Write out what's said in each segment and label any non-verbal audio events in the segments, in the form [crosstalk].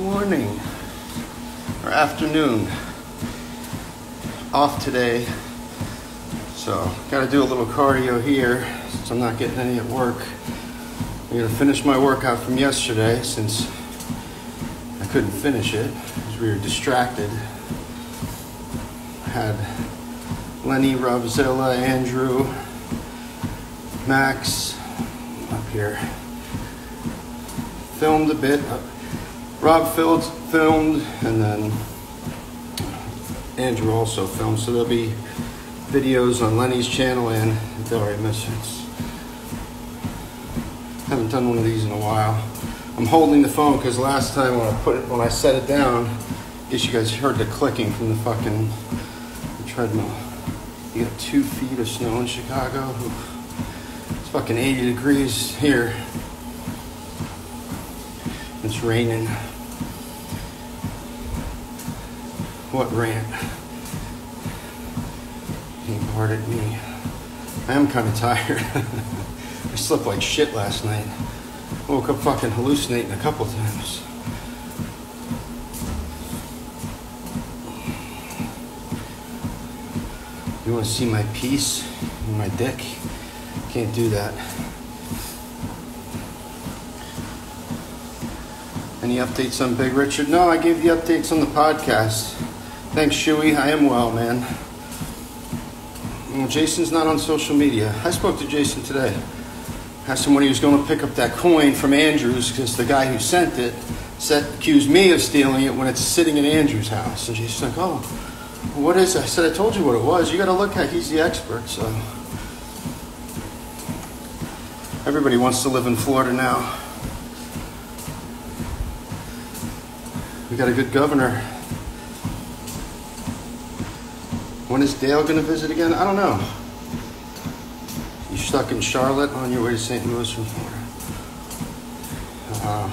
morning or afternoon. Off today, so got to do a little cardio here since I'm not getting any at work. I'm gonna finish my workout from yesterday since I couldn't finish it because we were distracted. had Lenny, Robzilla, Andrew, Max up here. Filmed a bit. Rob filled, filmed, and then Andrew also filmed. So there'll be videos on Lenny's channel and Delray Misfits. Haven't done one of these in a while. I'm holding the phone because last time when I put it, when I set it down, I guess you guys heard the clicking from the fucking the treadmill. You got two feet of snow in Chicago. It's fucking 80 degrees here. It's raining. What rant? He barred at me. I am kind of tired. [laughs] I slept like shit last night. Woke up fucking hallucinating a couple times. You want to see my piece in my dick? Can't do that. Any updates on Big Richard? No, I gave the updates on the podcast. Thanks, Shuey. I am well, man. Well, Jason's not on social media. I spoke to Jason today. Asked him when he was going to pick up that coin from Andrews because the guy who sent it said, accused me of stealing it when it's sitting in Andrew's house. And she's like, oh, what is it? I said, I told you what it was. You got to look at He's the expert, so. Everybody wants to live in Florida now. We got a good governor. When is Dale going to visit again? I don't know. You stuck in Charlotte on your way to St. Louis from Florida? Uh,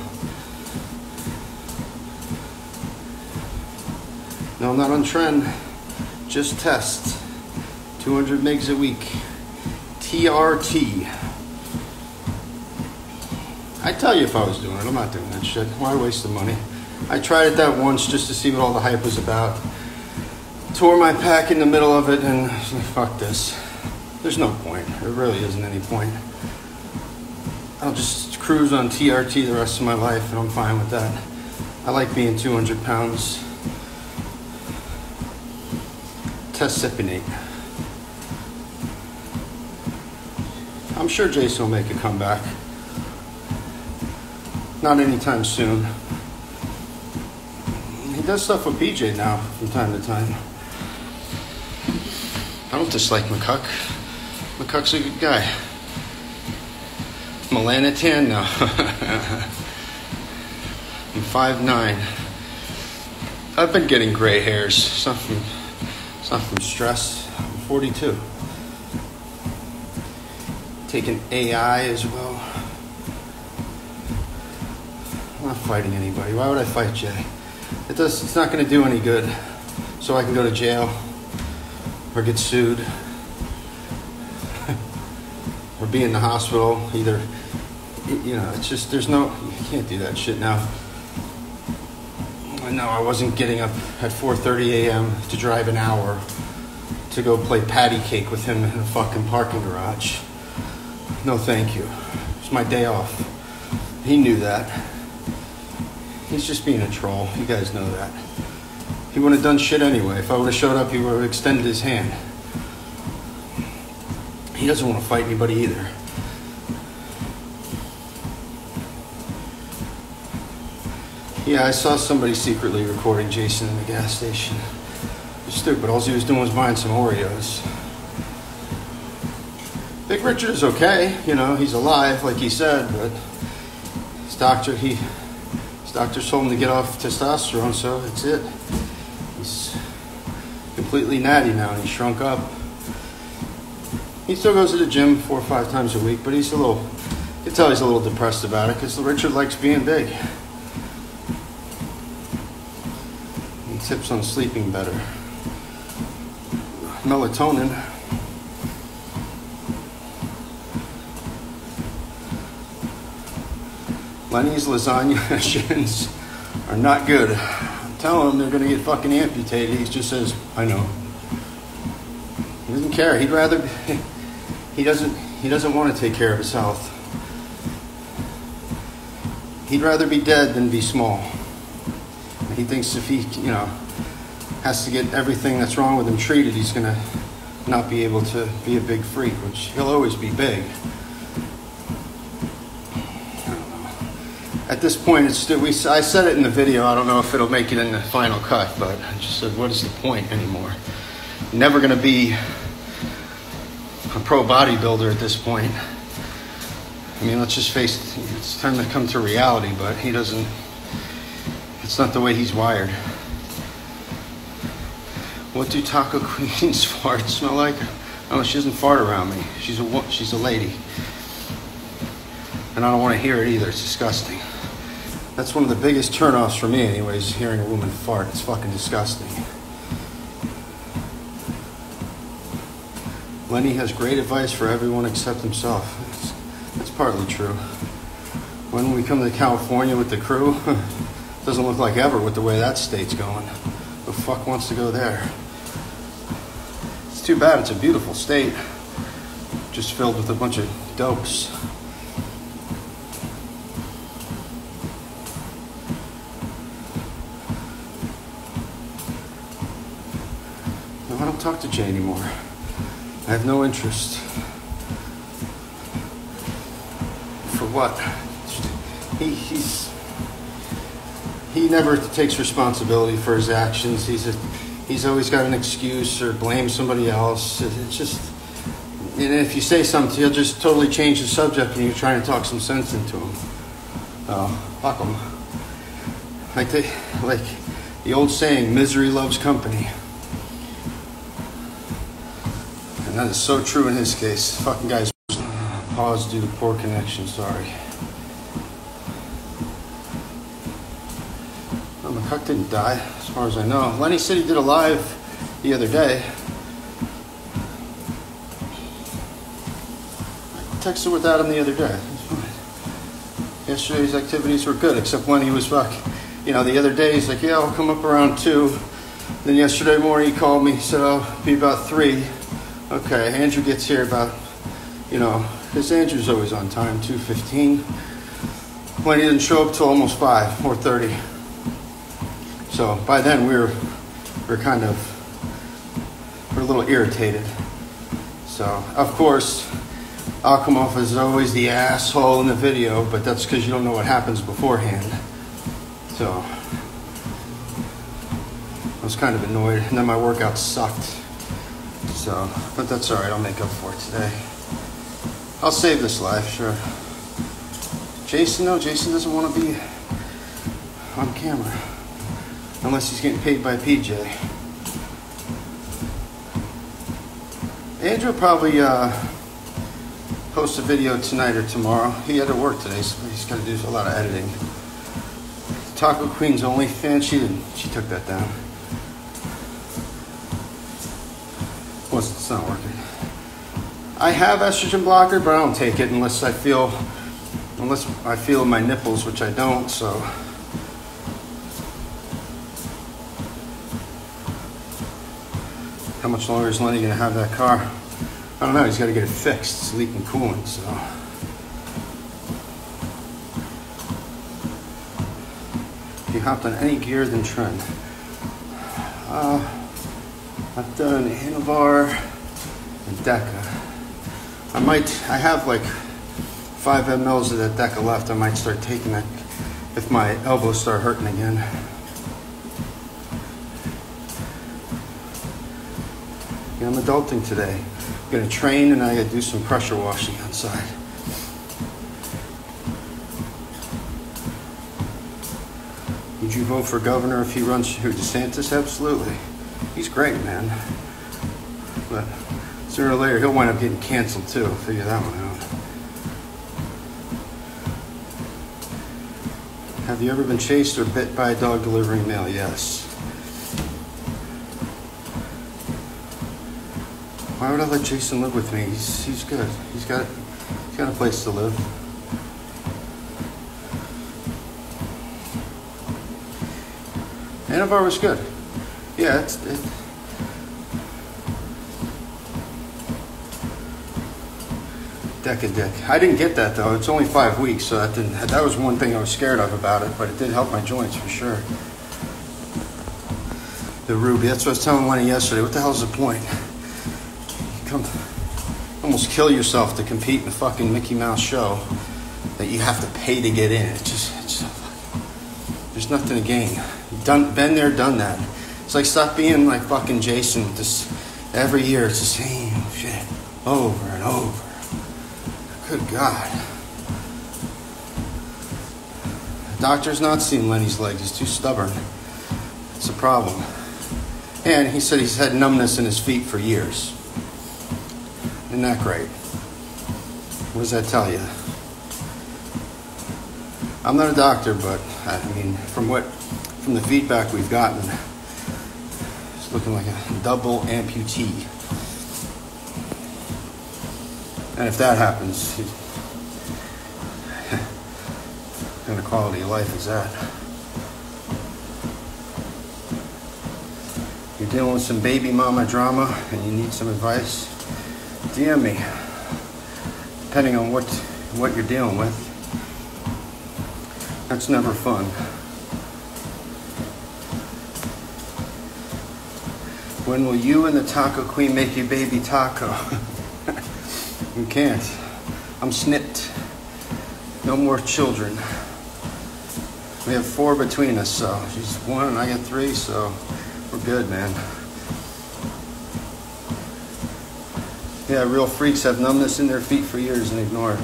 no, I'm not on trend. Just test. 200 megs a week. TRT. I'd tell you if I was doing it. I'm not doing that shit. Why waste the money? I tried it that once just to see what all the hype was about. Tore my pack in the middle of it and fuck this. There's no point. There really isn't any point. I'll just cruise on TRT the rest of my life and I'm fine with that. I like being 200 pounds. Tessipinate. I'm sure Jason will make a comeback. Not anytime soon. He does stuff with PJ now from time to time. I don't dislike McCuck. McCuck's a good guy. Melanotan? No. [laughs] I'm 5'9. I've been getting gray hairs. It's not from, it's not from stress. I'm 42. Taking AI as well. I'm not fighting anybody. Why would I fight Jay? It does. It's not going to do any good. So I can go to jail or get sued [laughs] or be in the hospital. Either, you know, it's just there's no. You can't do that shit now. I know I wasn't getting up at 4:30 a.m. to drive an hour to go play patty cake with him in a fucking parking garage. No, thank you. It's my day off. He knew that. He's just being a troll. You guys know that. He wouldn't have done shit anyway. If I would have showed up, he would have extended his hand. He doesn't want to fight anybody either. Yeah, I saw somebody secretly recording Jason in the gas station. It's stupid. All he was doing was buying some Oreos. Big Richard is okay. You know, he's alive, like he said, but his doctor, he, his doctor told him to get off testosterone, so that's it. He's completely natty now, and he shrunk up. He still goes to the gym four or five times a week, but he's a little, you can tell he's a little depressed about it because Richard likes being big. He tips on sleeping better. Melatonin. Lenny's lasagna [laughs] shins are not good. I'm him they're going to get fucking amputated. He just says, I know. He doesn't care. He'd rather, [laughs] he doesn't, he doesn't want to take care of his health. He'd rather be dead than be small. He thinks if he, you know, has to get everything that's wrong with him treated, he's going to not be able to be a big freak, which he'll always be big. At this point, it's we, I said it in the video. I don't know if it'll make it in the final cut, but I just said, what is the point anymore? Never going to be a pro bodybuilder at this point. I mean, let's just face it, it's time to come to reality, but he doesn't, it's not the way he's wired. What do Taco [laughs] Queen's [laughs] farts smell like? Oh, she doesn't fart around me. She's a she's a lady, and I don't want to hear it either. It's disgusting. That's one of the biggest turnoffs for me, anyways. Hearing a woman fart, it's fucking disgusting. Lenny has great advice for everyone except himself. It's, that's partly true. When we come to California with the crew, [laughs] doesn't look like ever with the way that state's going. Who the fuck wants to go there? It's too bad. It's a beautiful state, just filled with a bunch of dopes. No, I don't talk to Jay anymore. I have no interest. For what? He, he's he never takes responsibility for his actions. He's a, he's always got an excuse or blames somebody else. It's just and if you say something, he'll just totally change the subject, and you're trying to talk some sense into him. Uh, fuck him. Like the like the old saying, "Misery loves company." That is so true in his case. Fucking guys. Pause due to poor connection. Sorry. Oh, McCuck didn't die, as far as I know. Lenny said he did a live the other day. I texted with Adam the other day. Yesterday's activities were good, except when he was fuck. You know, the other day he's like, yeah, I'll come up around two. Then yesterday morning he called me, he said I'll be about three. Okay, Andrew gets here about, you know, because Andrew's always on time, 2.15. When he didn't show up till almost 5, 4.30. So by then we were, we were kind of, we are a little irritated. So, of course, I'll come off as always the asshole in the video, but that's because you don't know what happens beforehand. So, I was kind of annoyed, and then my workout sucked. So, but that's all right. I'll make up for it today. I'll save this life, sure. Jason, no, Jason doesn't want to be on camera unless he's getting paid by PJ. Andrew probably uh, post a video tonight or tomorrow. He had to work today, so he's got to do a lot of editing. Taco Queen's only fan. She didn't. She took that down. It's not working. I have estrogen blocker, but I don't take it unless I feel unless I feel my nipples, which I don't. So. How much longer is Lenny gonna have that car? I don't know. He's got to get it fixed. It's leaking coolant, so. He hopped on any gear than trend. Uh, I've done Anavar and Deca. I might, I have like five mLs of that Deca left. I might start taking that if my elbows start hurting again. Yeah, I'm adulting today. I'm gonna train and I gotta do some pressure washing outside. Would you vote for governor if he runs who DeSantis? Absolutely. He's great, man. But sooner or later he'll wind up getting canceled too. Figure that one out. Have you ever been chased or bit by a dog delivering mail? Yes. Why would I let Jason live with me? He's, he's good. He's got he's got a place to live. Anavar was good. Yeah, it's. It, Deca I didn't get that though. It's only five weeks, so that didn't. That was one thing I was scared of about it, but it did help my joints for sure. The Ruby. That's what I was telling Lenny yesterday. What the hell is the point? Come, almost kill yourself to compete in a fucking Mickey Mouse show that you have to pay to get in. It's just, it's just there's nothing to gain. Done, been there, done that. It's like stop being like fucking Jason. This every year, it's the same shit over and over. Good God. The doctor's not seen Lenny's leg. He's too stubborn. It's a problem. And he said he's had numbness in his feet for years. Isn't that great? What does that tell you? I'm not a doctor, but I mean, from what, from the feedback we've gotten, it's looking like a double amputee. And if that happens, what kind of quality of life is that? You're dealing with some baby mama drama and you need some advice, DM me. Depending on what what you're dealing with. That's never fun. When will you and the taco queen make your baby taco? [laughs] You can't. I'm snipped. No more children. We have four between us, so she's one and I got three, so we're good, man. Yeah, real freaks have numbness in their feet for years and ignore it.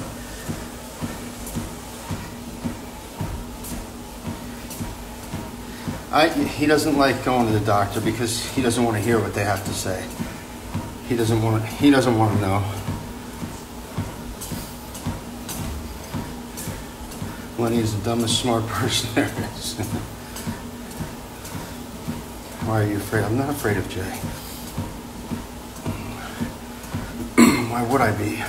I, he doesn't like going to the doctor because he doesn't want to hear what they have to say. He doesn't want. He doesn't want to know. Lenny is the dumbest smart [laughs] person there is. Why are you afraid? I'm not afraid of Jay. [clears throat] Why would I be?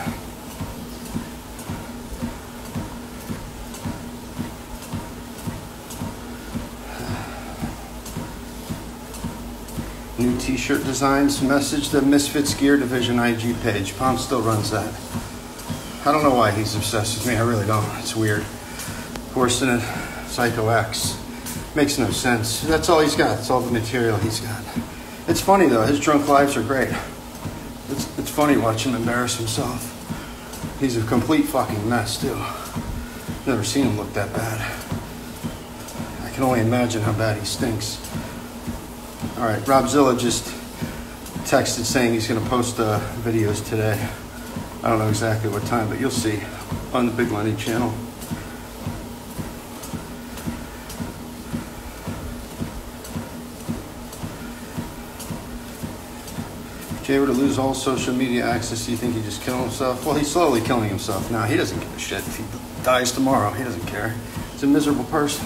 New t-shirt designs, message the Misfits Gear Division IG page. Palm still runs that. I don't know why he's obsessed with me. I really don't. It's weird worse than a Psycho X. Makes no sense. That's all he's got. That's all the material he's got. It's funny though. His drunk lives are great. It's, it's funny watching him embarrass himself. He's a complete fucking mess too. Never seen him look that bad. I can only imagine how bad he stinks. All right, Rob Zilla just texted saying he's going to post uh, videos today. I don't know exactly what time, but you'll see on the Big Lenny channel. Jay were to lose all social media access, do you think he'd just kill himself? Well, he's slowly killing himself now. He doesn't give a shit if he dies tomorrow. He doesn't care. He's a miserable person.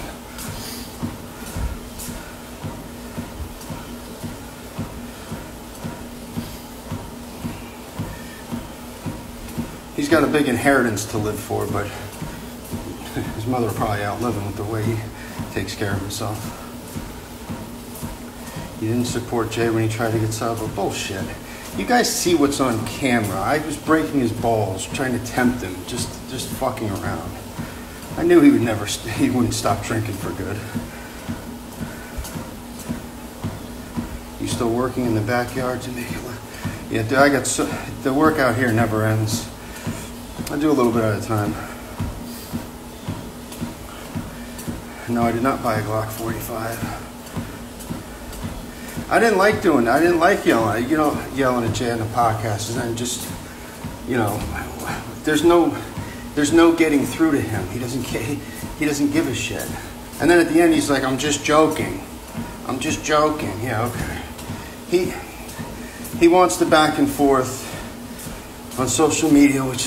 He's got a big inheritance to live for, but [laughs] his mother will probably outlive him with the way he takes care of himself. You didn't support Jay when he tried to get sober. Bullshit. You guys see what's on camera. I was breaking his balls, trying to tempt him, just just fucking around. I knew he would never, [laughs] he wouldn't stop drinking for good. You still working in the backyard to look? Yeah, dude, I got so, the work out here never ends. I do a little bit at a time. No, I did not buy a Glock 45. I didn't like doing that. I didn't like yelling. You know, yelling at Jay on the podcast, and then just, you know, there's no, there's no getting through to him. He doesn't he, he doesn't give a shit. And then at the end, he's like, "I'm just joking. I'm just joking." Yeah, okay. He he wants to back and forth on social media, which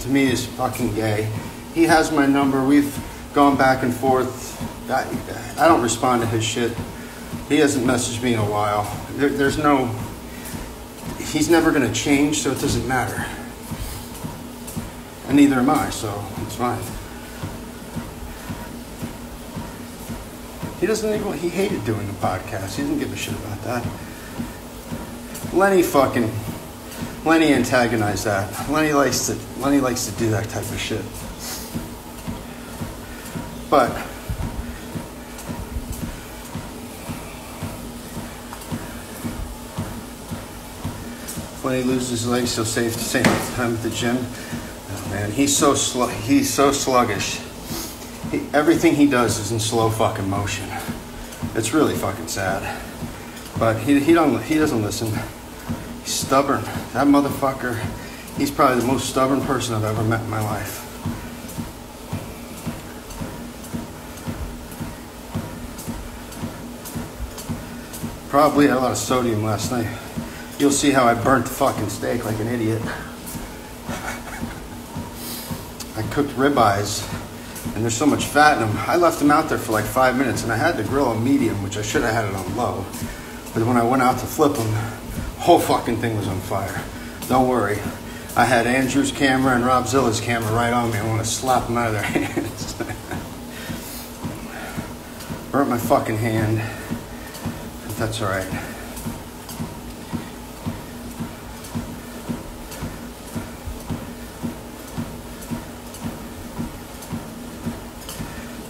to me is fucking gay. He has my number. We've gone back and forth. I, I don't respond to his shit. He hasn't messaged me in a while. There, there's no, he's never going to change, so it doesn't matter. And neither am I, so it's fine. He doesn't even, he hated doing the podcast. He didn't give a shit about that. Lenny fucking, Lenny antagonized that. Lenny likes to, Lenny likes to do that type of shit. But, when he loses his legs, he'll save the same time at the gym. Oh, man, he's so sl- he's so sluggish. He, everything he does is in slow fucking motion. It's really fucking sad. But he, he don't he doesn't listen. He's stubborn. That motherfucker. He's probably the most stubborn person I've ever met in my life. Probably had a lot of sodium last night. You'll see how I burnt the fucking steak like an idiot. I cooked ribeyes, and there's so much fat in them. I left them out there for like five minutes, and I had to grill them medium, which I should have had it on low. But when I went out to flip them, the whole fucking thing was on fire. Don't worry. I had Andrew's camera and Rob Zilla's camera right on me. I want to slap them out of their [laughs] hands. Burnt my fucking hand. But that's all right.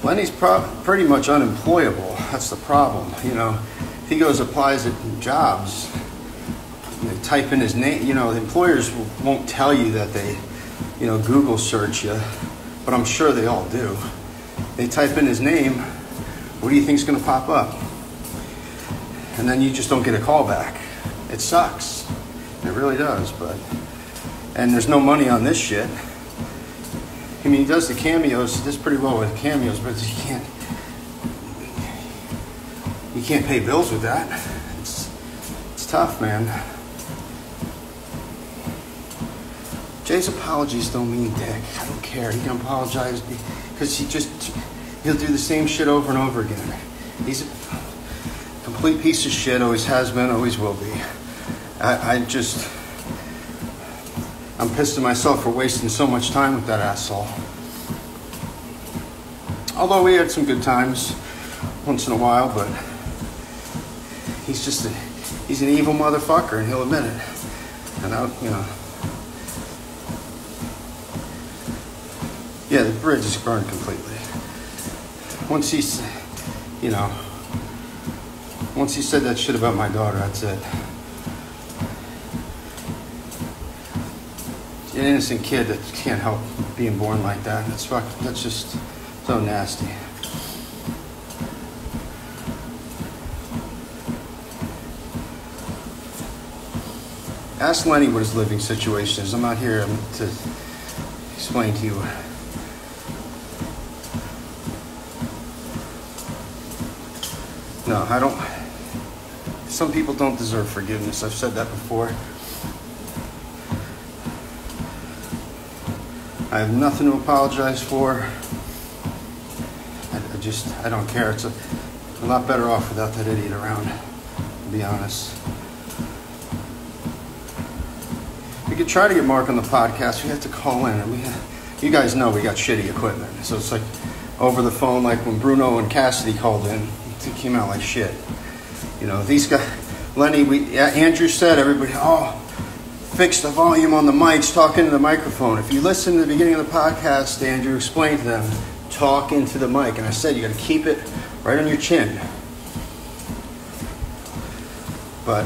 Lenny's pretty much unemployable. That's the problem. You know, he goes applies at jobs, know, type in his name. You know, the employers won't tell you that they, you know, Google search you, but I'm sure they all do. They type in his name. What do you think's going to pop up? And then you just don't get a call back. It sucks. It really does. But and there's no money on this shit. I mean, he does the cameos. he Does pretty well with cameos, but you can't. You can't pay bills with that. It's it's tough, man. Jay's apologies don't mean dick. I don't care. He can apologize because he just he'll do the same shit over and over again. He's a complete piece of shit. Always has been. Always will be. I, I just. I'm pissed at myself for wasting so much time with that asshole. Although we had some good times once in a while, but he's just a, he's an evil motherfucker, and he'll admit it. And I, you know, yeah, the bridge is burned completely. Once he's, you know, once he said that shit about my daughter, that's it. An innocent kid that can't help being born like that. That's fuck, that's just so nasty. Ask Lenny what his living situation is. I'm not here to explain to you. No, I don't. Some people don't deserve forgiveness. I've said that before. I have nothing to apologize for. I, I just, I don't care. It's a, a lot better off without that idiot around, to be honest. We could try to get Mark on the podcast. We have to call in. And we, you guys know we got shitty equipment. So it's like over the phone, like when Bruno and Cassidy called in, it came out like shit. You know, these guys, Lenny, we, Andrew said, everybody, oh, fix the volume on the mics, talk into the microphone. If you listen to the beginning of the podcast, Andrew explained to them, talk into the mic. And I said, you got to keep it right on your chin. But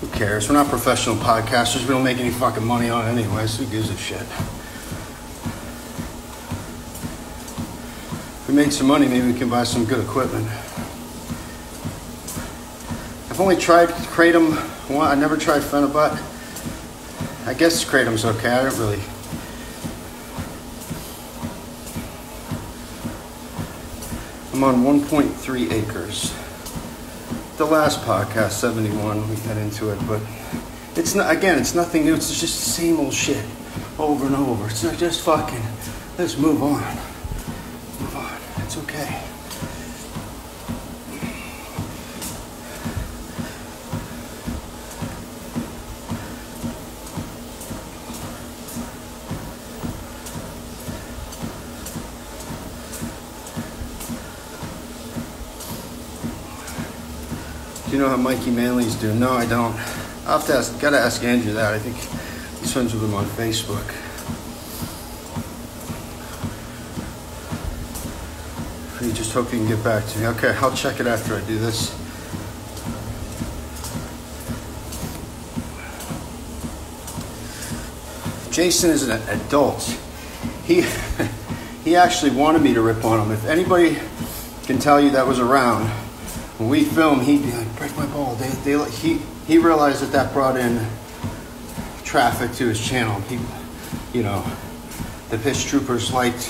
who cares? We're not professional podcasters. We don't make any fucking money on it anyway, so who gives a shit? If we made some money, maybe we can buy some good equipment. I've only tried Kratom. One, I never tried Phenibut. I guess Kratom's okay. I don't really. I'm on 1.3 acres. The last podcast, 71, we got into it, but it's not. Again, it's nothing new. It's just the same old shit over and over. It's not just fucking. Let's move on. Move on. It's okay. Know how Mikey Manley's doing? No, I don't. I'll have to ask, gotta ask Andrew that. I think he's friends with him on Facebook. You just hope you can get back to me. Okay, I'll check it after I do this. Jason is an adult. He [laughs] he actually wanted me to rip on him. If anybody can tell you that was around when we filmed, he'd be like. They, he he realized that that brought in traffic to his channel. He, you know, the pitch troopers liked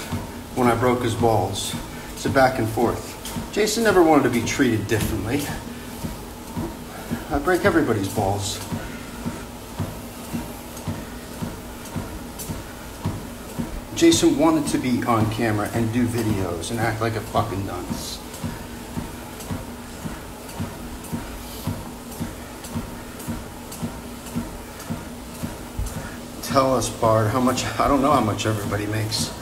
when I broke his balls. It's a back and forth. Jason never wanted to be treated differently. I break everybody's balls. Jason wanted to be on camera and do videos and act like a fucking dunce. Tell us, Brad, how much, I don't know how much everybody makes.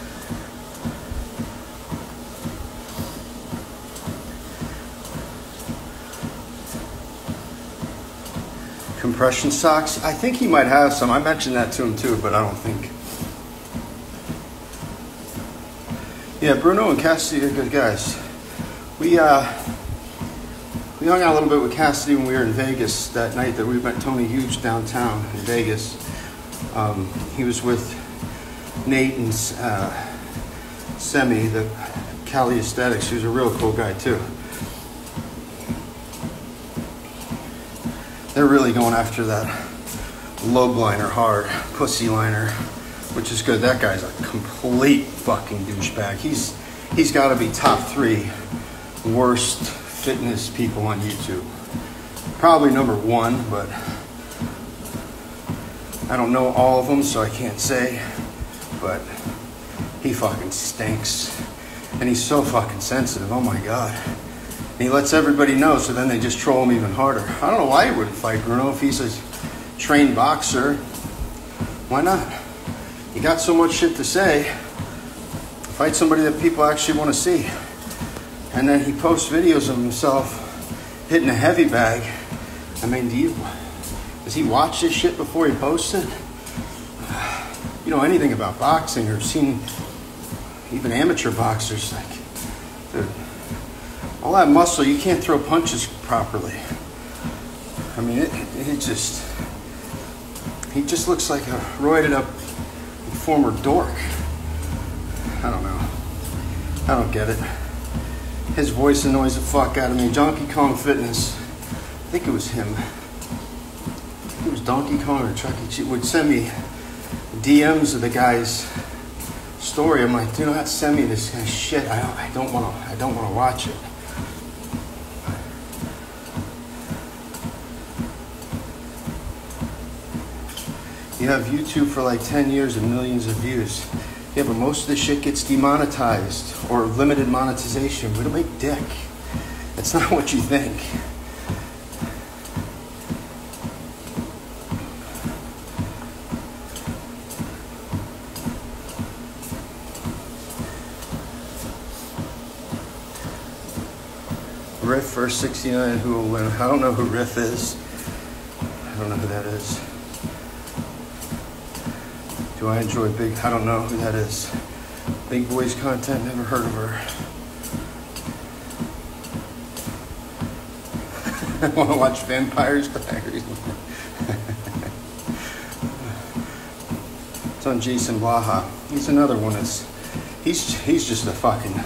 Compression socks? I think he might have some. I mentioned that to him too, but I don't think. Yeah, Bruno and Cassidy are good guys. We uh, we hung out a little bit with Cassidy when we were in Vegas that night that we met Tony Huge downtown in Vegas. Um, he was with Nate and uh, Semi, the Cali Aesthetics. He was a real cool guy too. They're really going after that lobe liner hard, pussy liner, which is good. That guy's a complete fucking douchebag. He's he's got to be top three worst fitness people on YouTube. Probably number one, but I don't know all of them, so I can't say. But he fucking stinks, and he's so fucking sensitive. Oh my god. And he lets everybody know, so then they just troll him even harder. I don't know why he wouldn't fight Bruno if he's a trained boxer. Why not? He got so much shit to say. Fight somebody that people actually want to see. And then he posts videos of himself hitting a heavy bag. I mean, do you does he watch this shit before he posts it? You know anything about boxing or seen even amateur boxers like dude all that muscle, you can't throw punches properly. I mean, it, it just, he just looks like a roided up former dork. I don't know. I don't get it. His voice annoys the fuck out of me. Donkey Kong Fitness, I think it was him. It was Donkey Kong or Chuck E. Cheese would send me DMs of the guy's story. I'm like, do not send me this kind of shit. I, don't want to. I don't want to watch it. You have YouTube for like 10 years and millions of views. Yeah, but most of the shit gets demonetized or limited monetization. We don't make dick. That's not [laughs] what you think. Riff first 69, who will win? I don't know who Riff is. I don't know who that is. Do I enjoy big? I don't know who that is. Big boys content. Never heard of her. [laughs] I want to watch Vampires Diaries. [laughs] it's on Jason Blaha. He's another one that's he's he's just a fucking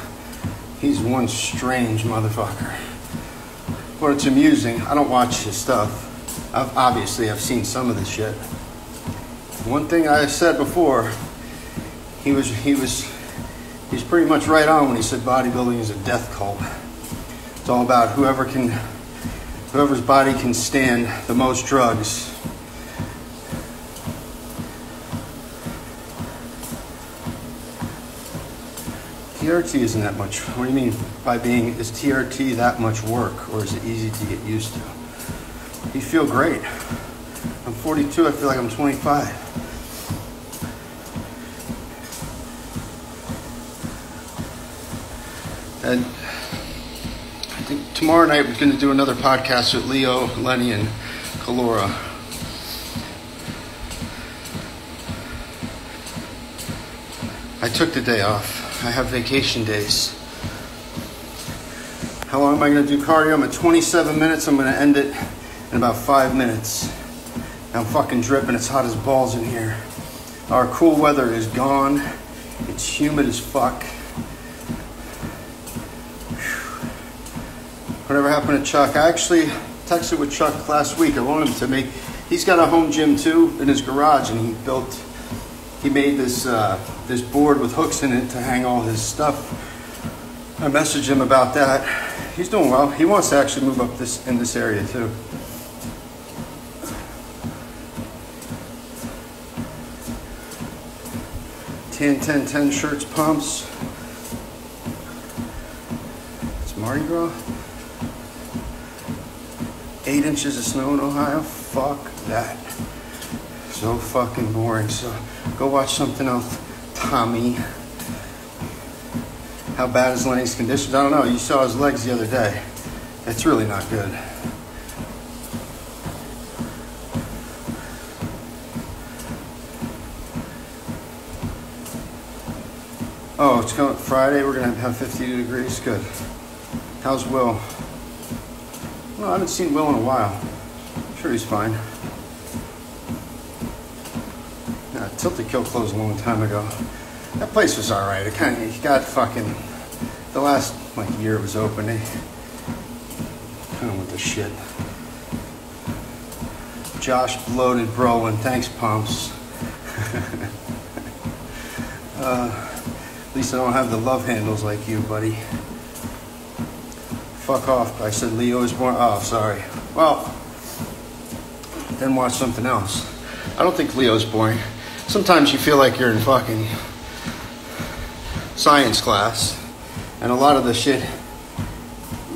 he's one strange motherfucker. But it's amusing. I don't watch his stuff. I've, obviously, I've seen some of this shit. One thing I said before, he was he was he's pretty much right on when he said bodybuilding is a death cult. It's all about whoever can whoever's body can stand the most drugs. TRT isn't that much. What do you mean by being, is TRT that much work or is it easy to get used to? You feel great. I'm 42, I feel like I'm 25. And I think tomorrow night we're going to do another podcast with Leo, Lenny, and Kalora. I took the day off. I have vacation days. How long am I going to do cardio? I'm at 27 minutes. I'm going to end it in about five minutes. I'm fucking dripping. It's hot as balls in here. Our cool weather is gone. It's humid as fuck. Whatever happened to Chuck? I actually texted with Chuck last week. I wanted him to make. He's got a home gym too in his garage, and he built. He made this uh, this board with hooks in it to hang all his stuff. I messaged him about that. He's doing well. He wants to actually move up this in this area too. Ten, ten, ten shirts, pumps. It's Mardi Gras. Eight inches of snow in Ohio. Fuck that. So fucking boring. So go watch something else. Tommy. How bad is Lenny's condition? I don't know. You saw his legs the other day. It's really not good. Oh, it's coming Friday. We're gonna have 52 degrees. Good. How's Will? Well, I haven't seen Will in a while. I'm sure he's fine. Yeah, Tilted Kilt closed a long time ago. That place was all right. It kind of got fucking the last like year it was open. They kind of went to shit. Josh bloated Brolin. Thanks, pumps. [laughs] uh, at least I don't have the love handles like you, buddy. Fuck off. I said Leo is born. Oh, sorry. Well, then watch something else. I don't think Leo's boring. Sometimes you feel like you're in fucking science class, and a lot of the shit,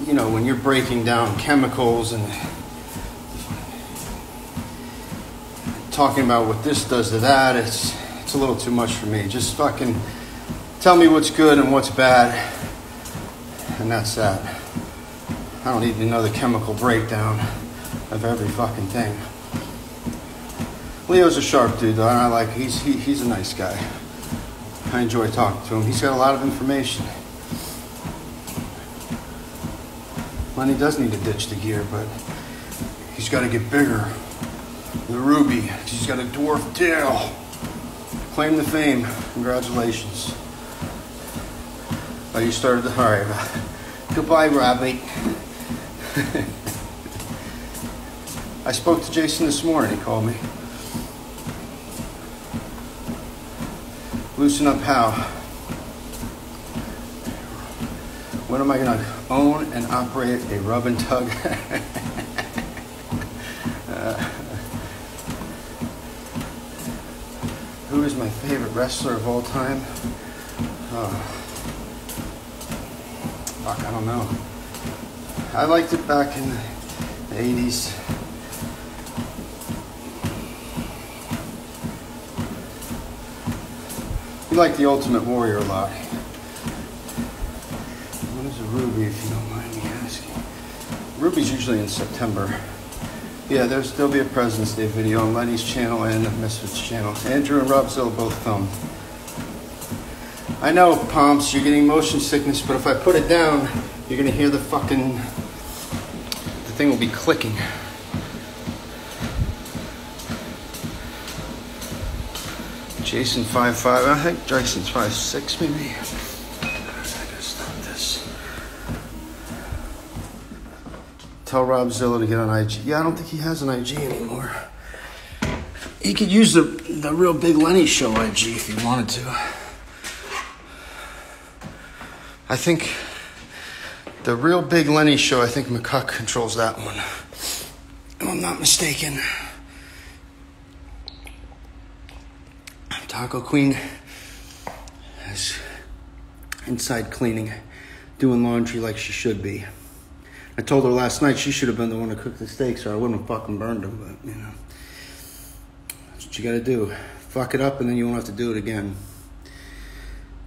you know, when you're breaking down chemicals and talking about what this does to that, it's it's a little too much for me. Just fucking Tell me what's good and what's bad, and that's that. I don't need the chemical breakdown of every fucking thing. Leo's a sharp dude, though. I like. He's he, he's a nice guy. I enjoy talking to him. He's got a lot of information. Lenny does need to ditch the gear, but he's got to get bigger. The Ruby. He's got a dwarf tail. Claim the fame. Congratulations. Oh, you started the hurry. Goodbye, Robbie. [laughs] I spoke to Jason this morning. He called me. Loosen up how? When am I going to own and operate a rub and tug? [laughs] uh, who is my favorite wrestler of all time? Oh. Fuck, I don't know. I liked it back in the 80s. Like the Ultimate Warrior lot. What is a Ruby, if you don't mind me asking? Ruby's usually in September. Yeah, there's there'll still be a President's Day video on Lenny's channel and Misfits channel. Andrew and Rob Zill both filmed. I know, Pomps, you're getting motion sickness, but if I put it down, you're gonna hear the fucking. The thing will be clicking. Jason five five. I think Jason's five six, maybe. Tell Rob Zilla to get on IG. Yeah, I don't think he has an IG anymore. He could use the the real big Lenny show IG if he wanted to. I think the real big Lenny show, I think McCuck controls that one. If I'm not mistaken. Taco Queen is inside cleaning, doing laundry like she should be. I told her last night she should have been the one to cook the steaks or I wouldn't have fucking burned them, but you know. That's what you gotta do. Fuck it up and then you won't have to do it again.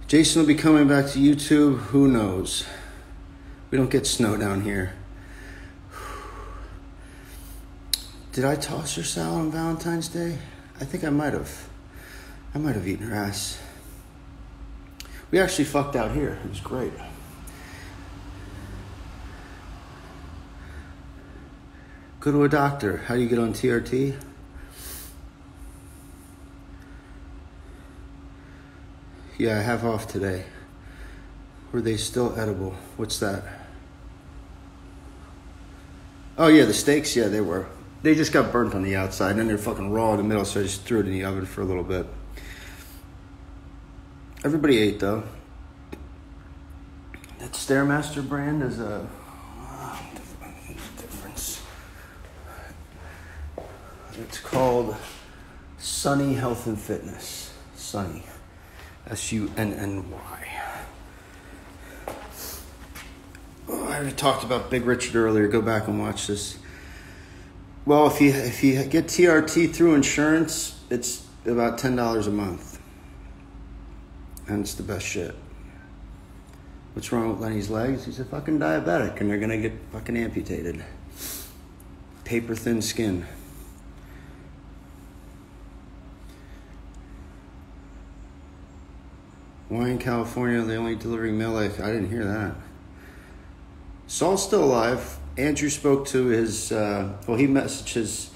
Jason will be coming back to YouTube. Who knows? We don't get snow down here. Did I toss her salad on Valentine's Day? I think I might have. I might have eaten her ass. We actually fucked out here. It was great. Go to a doctor. How do you get on TRT? Yeah, I have off today. Were they still edible? What's that? Oh yeah, the steaks. Yeah, they were. They just got burnt on the outside, and then they're fucking raw in the middle. So I just threw it in the oven for a little bit. Everybody ate though. That Stairmaster brand is a ah, difference. It's called Sunny Health and Fitness. Sunny. S U N N Y. Oh, I already talked about Big Richard earlier. Go back and watch this. Well, if you if you get TRT through insurance, it's about ten dollars a month, and it's the best shit. What's wrong with Lenny's legs? He's a fucking diabetic, and they're gonna get fucking amputated. Paper thin skin. Why in California they only delivering mail? Like I didn't hear that. Sol's still alive. Andrew spoke to his. Uh, well, he messaged his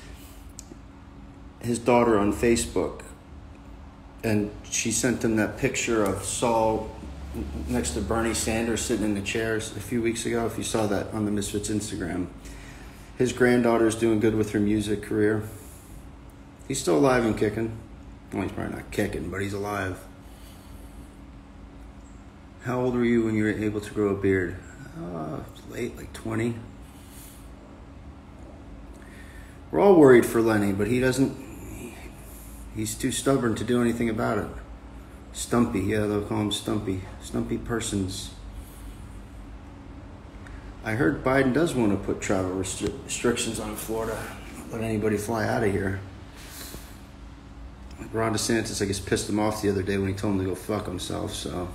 his daughter on Facebook, and she sent him that picture of Sol next to Bernie Sanders sitting in the chairs a few weeks ago. If you saw that on the Misfits Instagram, his granddaughter's doing good with her music career. He's still alive and kicking. Well, he's probably not kicking, but he's alive. How old were you when you were able to grow a beard? Uh, late, like 20. We're all worried for Lenny, but he doesn't. He's too stubborn to do anything about it. Stumpy, yeah, they'll call him Stumpy. Stumpy persons. I heard Biden does want to put travel restri- restrictions on Florida. Let anybody fly out of here. Ron DeSantis, I guess, pissed him off the other day when he told him to go fuck himself, so.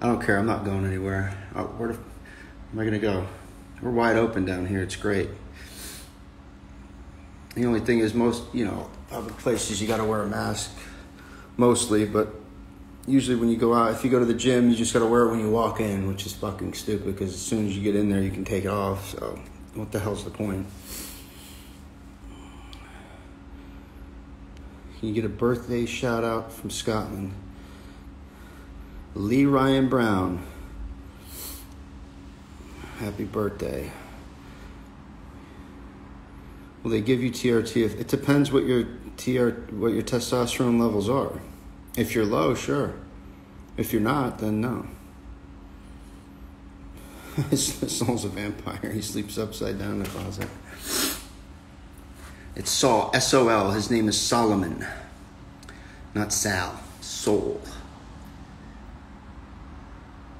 I don't care. I'm not going anywhere. Uh, where am I going to go? We're wide open down here. It's great. The only thing is, most, you know, public places you got to wear a mask mostly, but usually when you go out, if you go to the gym, you just got to wear it when you walk in, which is fucking stupid because as soon as you get in there, you can take it off. So, what the hell's the point? Can you get a birthday shout out from Scotland? Lee Ryan Brown. Happy birthday. Will they give you TRT? If it depends what your TR, what your testosterone levels are. If you're low, sure. If you're not, then no. [laughs] His soul's a vampire. He sleeps upside down in the closet. It's Sol, S O L. His name is Solomon, not Sal. Soul.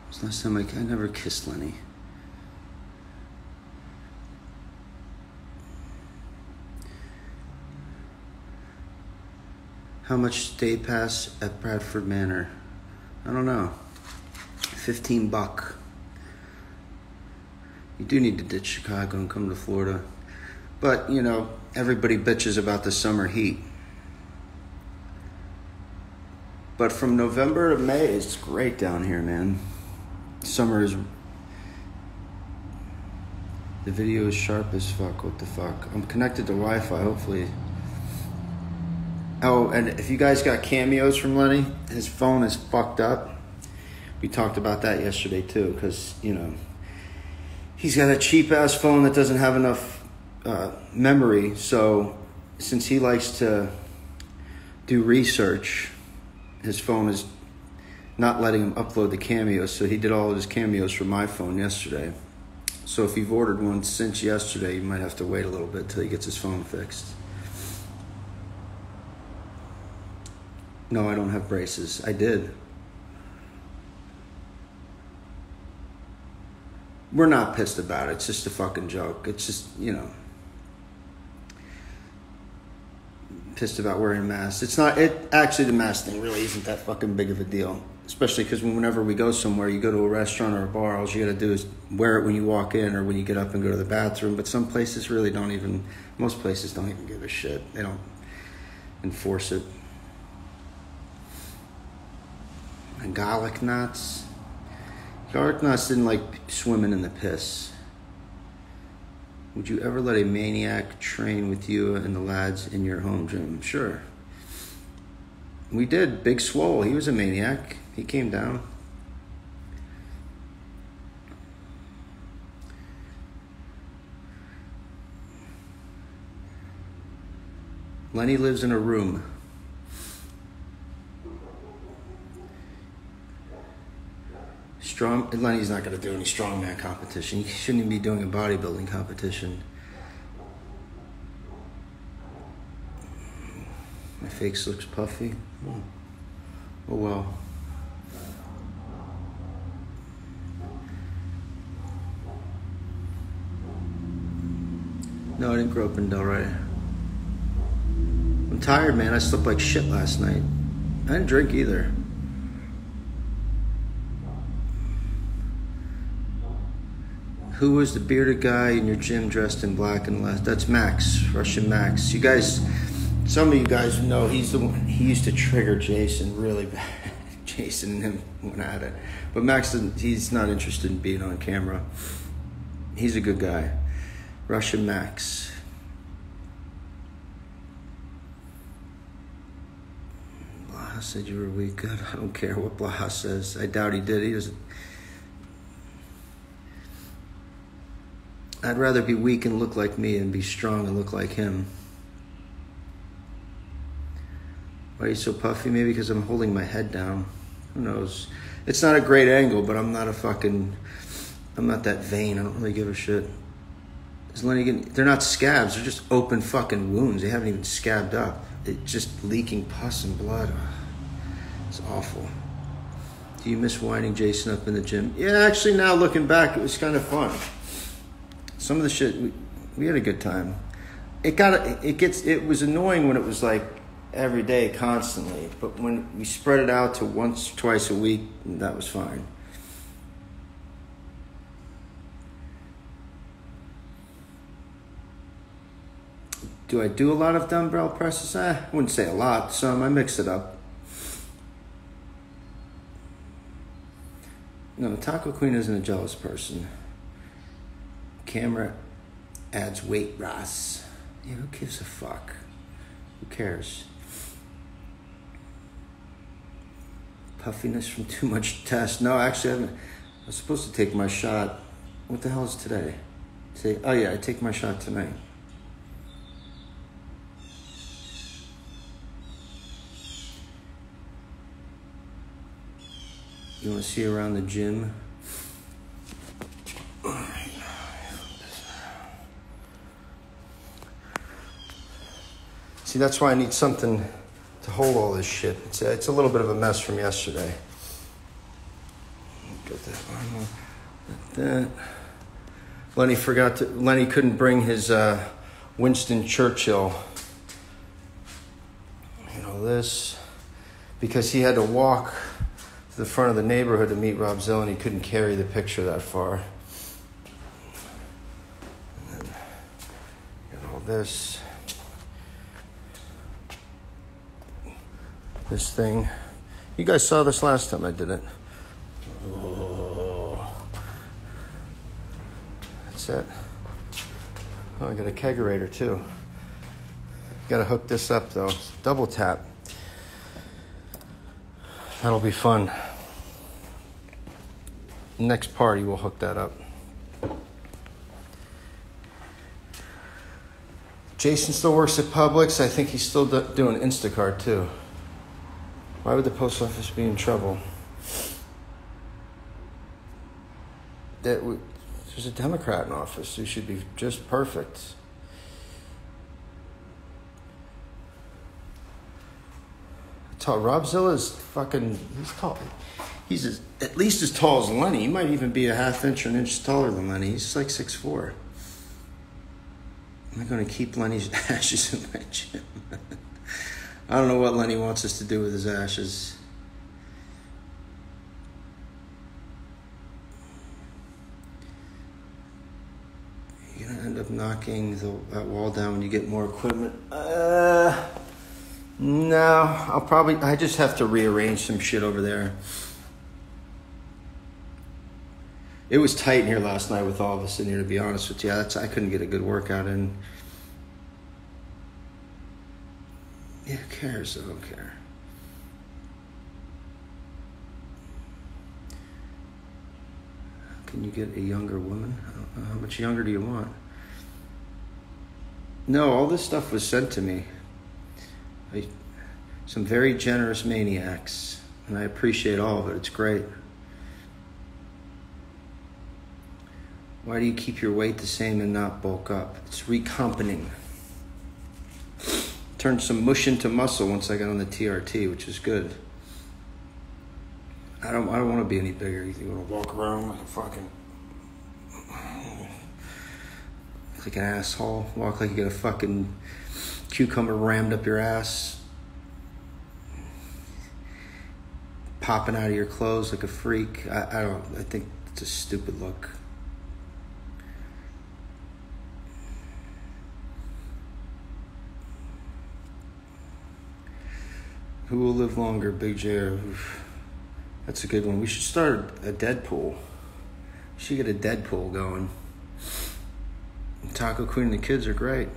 It's last time I, I never kissed Lenny. How much day pass at Bradford Manor? I don't know. 15 buck. You do need to ditch Chicago and come to Florida. But, you know, everybody bitches about the summer heat. But from November to May, it's great down here, man. Summer is. The video is sharp as fuck. What the fuck? I'm connected to Wi Fi, hopefully. Oh, and if you guys got cameos from Lenny, his phone is fucked up. We talked about that yesterday too, because, you know, he's got a cheap ass phone that doesn't have enough uh, memory. So, since he likes to do research, his phone is not letting him upload the cameos. So, he did all of his cameos from my phone yesterday. So, if you've ordered one since yesterday, you might have to wait a little bit till he gets his phone fixed. No, I don't have braces. I did. We're not pissed about it. It's just a fucking joke. It's just, you know, pissed about wearing masks. It's not, it actually, the mask thing really isn't that fucking big of a deal. especially because whenever we go somewhere, you go to a restaurant or a bar, all you got to do is wear it when you walk in or when you get up and go to the bathroom. But some places really don't even, most places don't even give a shit. They don't enforce it. And garlic knots. Garlic knots didn't like swimming in the piss. Would you ever let a maniac train with you and the lads in your home gym? Sure. We did. Big Swole, he was a maniac. He came down. Lenny lives in a room. Strong Lenny's not going to do any strongman competition. He shouldn't even be doing a bodybuilding competition. My face looks puffy. Hmm. Oh well. No, I didn't grow up in Delray. I'm tired, man. I slept like shit last night. I didn't drink either. Who was the bearded guy in your gym dressed in black and last? That's Max, Russian Max. You guys, some of you guys know he's the one. He used to trigger Jason really bad. [laughs] Jason and him went at it, but Max he's not interested in being on camera. He's a good guy. Russian Max. Blaha said you were weak. Good. [laughs] I don't care what Blaha says. I doubt he did. He doesn't. I'd rather be weak and look like me and be strong and look like him. Why are you so puffy? Maybe because I'm holding my head down. Who knows? It's not a great angle, but I'm not a fucking. I'm not that vain. I don't really give a shit. Is Lenny getting, they're not scabs, they're just open fucking wounds. They haven't even scabbed up. It's just leaking pus and blood. It's awful. Do you miss winding Jason up in the gym? Yeah, actually, now looking back, it was kind of fun. Some of the shit, we, we had a good time. It got, it gets, it was annoying when it was like every day, constantly. But when we spread it out to once, twice a week, that was fine. Do I do a lot of dumbbell presses? Eh, I wouldn't say a lot. Some I mix it up. No, Taco Queen isn't a jealous person. Camera adds weight, Ross. Yeah, who gives a fuck? Who cares? Puffiness from too much test. No, actually, I, haven't, I was supposed to take my shot. What the hell is today? Say, oh yeah, I take my shot tonight. You want to see around the gym? See, that's why I need something to hold all this shit. It's a, it's a little bit of a mess from yesterday. Get that one. That. Lenny forgot to. Lenny couldn't bring his uh, Winston Churchill. You know this because he had to walk to the front of the neighborhood to meet Rob Zill, and he couldn't carry the picture that far. And then got all this. This thing. You guys saw this last time I did it. Oh. That's it. Oh, I got a kegerator too. Got to hook this up though. Double tap. That'll be fun. Next party, we'll hook that up. Jason still works at Publix. I think he's still do- doing Instacart too. Why would the post office be in trouble? That w- there's a Democrat in office who should be just perfect. tall. Rob Zilla's fucking. He's tall. He's as, at least as tall as Lenny. He might even be a half inch or an inch taller than Lenny. He's like six four. Am I going to keep Lenny's [laughs] ashes in my gym? [laughs] I don't know what Lenny wants us to do with his ashes. You're gonna end up knocking the, that wall down when you get more equipment. Uh, no, I'll probably. I just have to rearrange some shit over there. It was tight in here last night with all of us in here. To be honest with you, That's, I couldn't get a good workout in. Yeah, who cares? I don't care. Can you get a younger woman? How much younger do you want? No, all this stuff was sent to me. I, some very generous maniacs, and I appreciate all of it. It's great. Why do you keep your weight the same and not bulk up? It's recomping. Turned some mush into muscle once I got on the TRT, which is good. I don't. I don't want to be any bigger. You want to walk around like a fucking like an asshole. Walk like you got a fucking cucumber rammed up your ass. Popping out of your clothes like a freak. I, I don't. I think it's a stupid look. Who will live longer, Big J? That's a good one. We should start a Deadpool. We should get a Deadpool going. Taco Queen and the kids are great.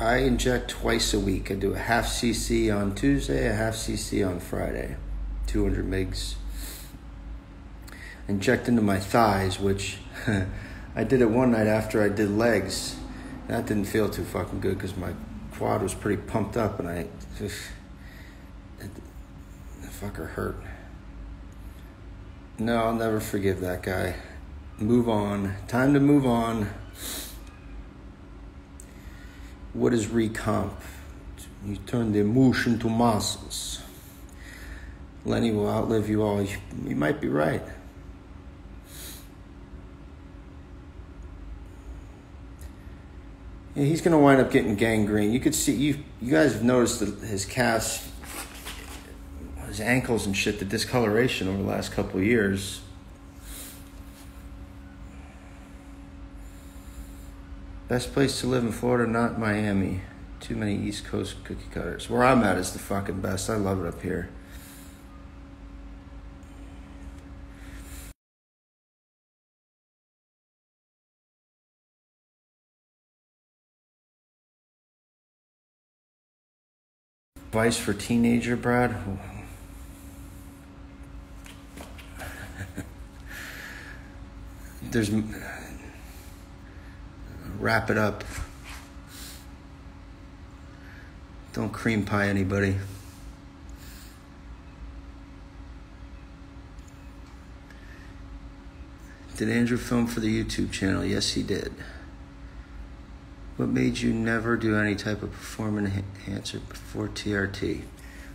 I inject twice a week. I do a half cc on Tuesday, a half cc on Friday, 200 mgs. Inject into my thighs, which [laughs] I did it one night after I did legs. That didn't feel too fucking good because my quad was pretty pumped up and I just the fucker hurt. No, I'll never forgive that guy. Move on. Time to move on. What is recomp? You turn the emotion to muscles. Lenny will outlive you all. You might be right. Yeah, he's going to wind up getting gangrene. You could see you. You guys have noticed that his calves, his ankles and shit, the discoloration over the last couple years. Best place to live in Florida, not Miami. Too many East Coast cookie cutters. Where I'm at is the fucking best. I love it up here. Advice for teenager, Brad? There's wrap it up. Don't cream pie anybody. Did Andrew film for the YouTube channel? Yes, he did. What made you never do any type of performance enhancer before TRT?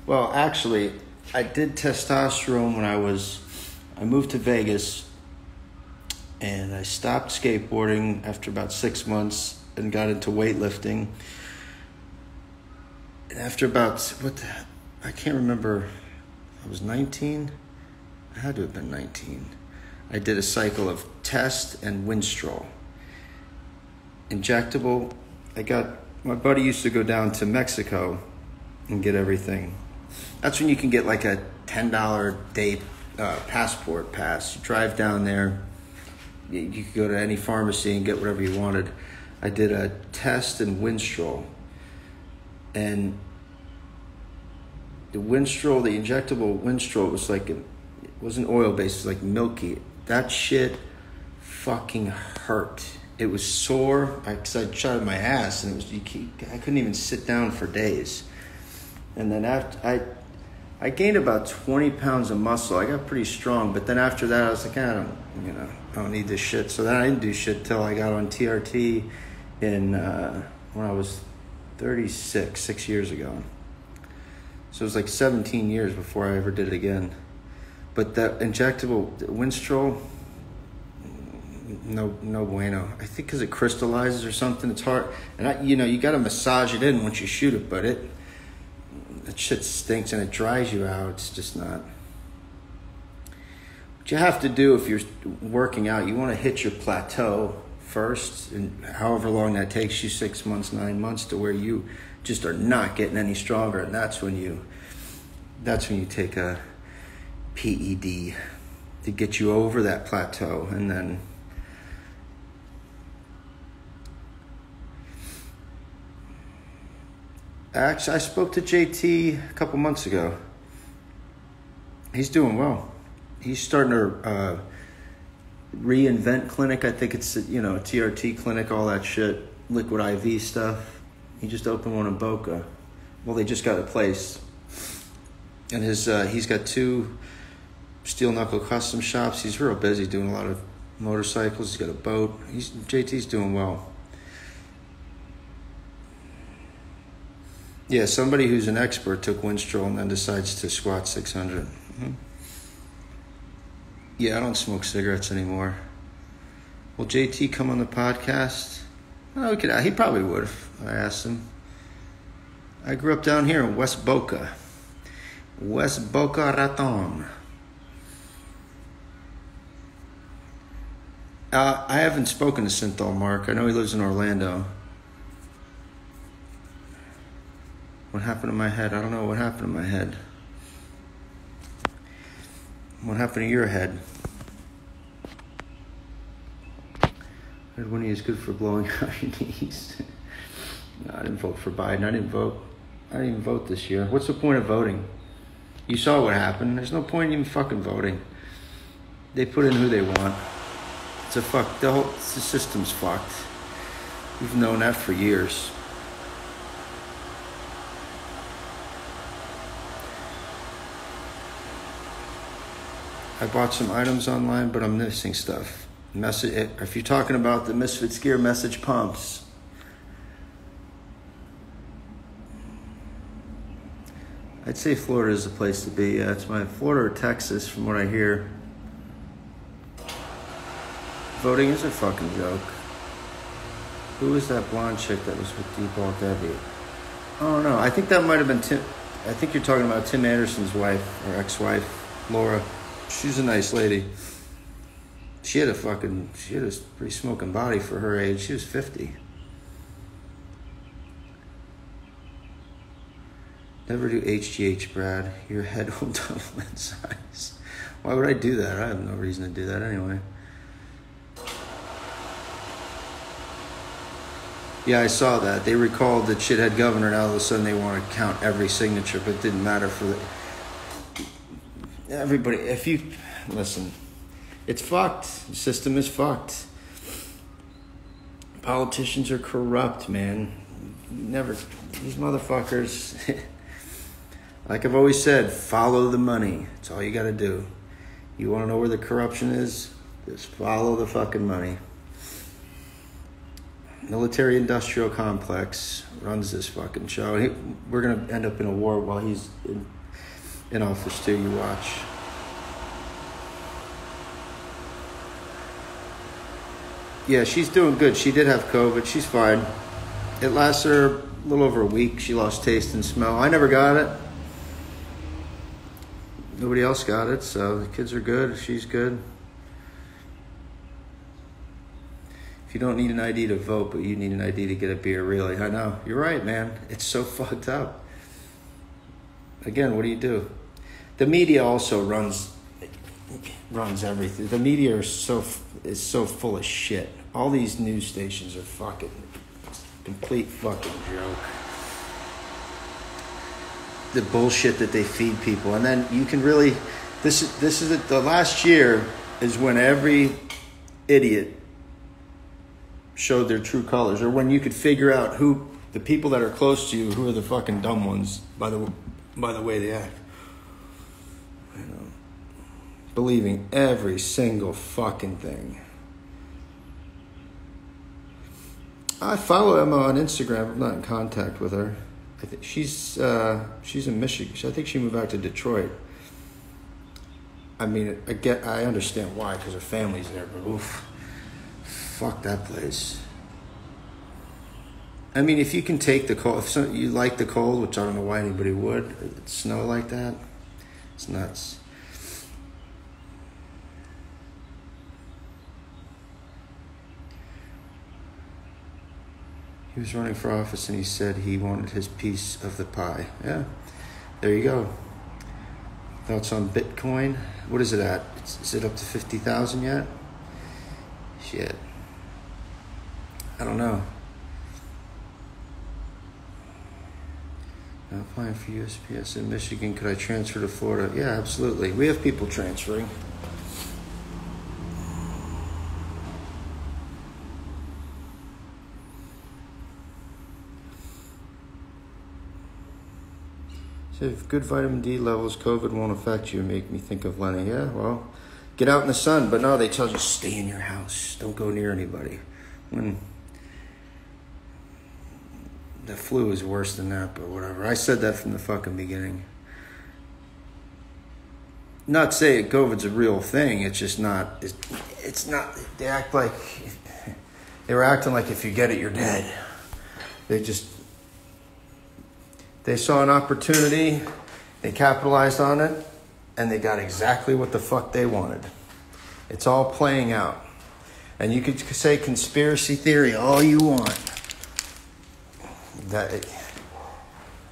Well, actually, I did testosterone when I was, I moved to Vegas and I stopped skateboarding after about six months and got into weightlifting. And after about, what the, I can't remember, I was 19? I had to have been 19. I did a cycle of test and Winstrol injectable. I got my buddy used to go down to Mexico and get everything. That's when you can get like a ten dollar day uh, passport pass. You drive down there. You could go to any pharmacy and get whatever you wanted. I did a test in Winstrol, and the Winstrol, the injectable Winstrol, was like it wasn't oil based. It was like milky. That shit fucking hurt it was sore because I shot my ass and it was you, I couldn't even sit down for days. And then after I, I gained about twenty pounds of muscle. I got pretty strong, but then after that I was like, I don't, you know, I don't need this shit. So then I didn't do shit till I got on TRT in uh, when I was thirty six, six years ago. So it was like seventeen years before I ever did it again. But that injectable Winstrol no no bueno. I think because it crystallizes or something. It's hard, and I, you know you got to massage it in once you shoot it, but it that shit stinks and it dries you out. It's just not. what you have to do if you're working out, you want to hit your plateau first, and however long that takes you six months, nine months to where you just are not getting any stronger, and that's when you that's when you take a PED to get you over that plateau, and then. Actually, I spoke to JT a couple months ago. He's doing well. He's starting to uh, reinvent clinic. I think it's you know TRT clinic, all that shit, liquid IV stuff. He just opened one in Boca. Well, they just got a place, and his uh, he's got two steel knuckle custom shops. He's real busy doing a lot of motorcycles. He's got a boat. He's JT's doing well. Yeah, somebody who's an expert took Winstrol and then decides to squat 600. Mm-hmm. Yeah, I don't smoke cigarettes anymore. Will JT come on the podcast? Oh, we could, he probably would if I asked him. I grew up down here in West Boca. West Boca Raton. Uh, I haven't spoken to Synthol Mark. I know he lives in Orlando. What happened to my head? I don't know what happened to my head. What happened to your head? Red Winnie is good for blowing [laughs] out your knees. no, I didn't vote for Biden. I didn't vote. I didn't even vote this year. What's the point of voting? You saw what happened. There's no point in even fucking voting. They put in who they want. It's a fuck. The whole the system's fucked. We've known that for years. I bought some items online, but I'm missing stuff. Message if you're talking about the Misfits gear message pumps. I'd say Florida is the place to be. Yeah, it's my Florida or Texas, from what I hear. Voting is a fucking joke. Who was that blonde chick that was with D-Ball Debbie? Oh no, I think that might have been Tim. I think you're talking about Tim Anderson's wife or ex-wife, Laura. She's a nice lady. She had a fucking, she had a pretty smoking body for her age. She was 50. Never do HGH, Brad. Your head [laughs] will double in size. Why would I do that? I have no reason to do that anyway. Yeah, I saw that. They recalled the shithead governor, and all of a sudden they want to count every signature, but it didn't matter for the everybody, if you listen, it's fucked. The system is fucked. Politicians are corrupt, man. Never, these motherfuckers. [laughs] like I've always said, follow the money. That's all you got to do. You want to know where the corruption is? Just follow the fucking money. Military industrial complex runs this fucking show. We're going to end up in a war while he's in in office too. You watch. Yeah, she's doing good. She did have COVID. She's fine. It lasts her a little over a week. She lost taste and smell. I never got it. Nobody else got it, so the kids are good. She's good. If you don't need an ID to vote, but you need an ID to get a beer, really, I know. You're right, man. It's so [laughs] fucked up. Again, what do you do? The media also runs runs everything. The media is so is so full of shit. All these news stations are fucking complete fucking joke. The bullshit that they feed people, and then you can really this is this is the last year is when every idiot showed their true colors, or when you could figure out who the people that are close to you who are the fucking dumb ones by the by the way they act believing every single fucking thing. I follow Emma on Instagram. I'm not in contact with her. I think she's uh, she's in Michigan. I think she moved back to Detroit. I mean, I get, I understand why because her family's there, but oof, fuck that place. I mean, if you can take the cold, if some, you like the cold, which I don't know why anybody would, snow like that, it's nuts. He was running for office and he said he wanted his piece of the pie. Yeah, there you go. Thoughts on Bitcoin? What is it at? Is it up to 50,000 yet? Shit. I don't know. Now applying for USPS in Michigan. Could I transfer to Florida? Yeah, absolutely. We have people transferring. So if good vitamin D levels, COVID won't affect you. Make me think of Lenny. Yeah, well, get out in the sun. But no, they tell you stay in your house. Don't go near anybody. When the flu is worse than that, but whatever. I said that from the fucking beginning. Not saying COVID's a real thing. It's just not. It's, it's not. They act like [laughs] they were acting like if you get it, you're dead. They just they saw an opportunity, they capitalized on it, and they got exactly what the fuck they wanted. It's all playing out. And you could say conspiracy theory all you want. That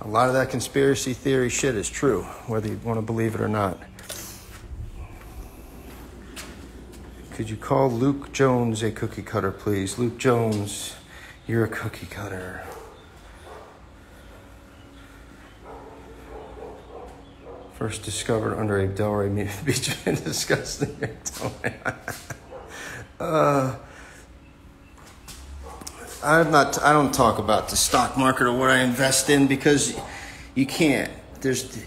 a lot of that conspiracy theory shit is true, whether you want to believe it or not. Could you call Luke Jones a cookie cutter, please? Luke Jones, you're a cookie cutter. First discovered under a Delray Beach [laughs] [laughs] disgusting. [laughs] uh, I'm not. I don't talk about the stock market or what I invest in because you can't. There's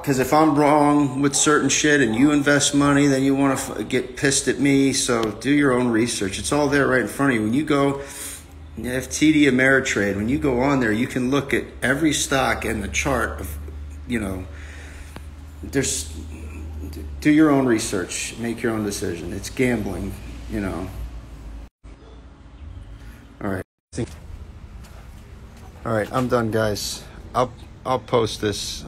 because if I'm wrong with certain shit and you invest money, then you want to f- get pissed at me. So do your own research. It's all there right in front of you. When you go FTD Ameritrade, when you go on there, you can look at every stock and the chart of you know, there's do your own research, make your own decision. It's gambling, you know. All right. I'm done, guys. I'll I'll post this.